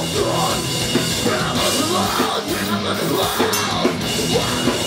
I'm alone, when I'm alone.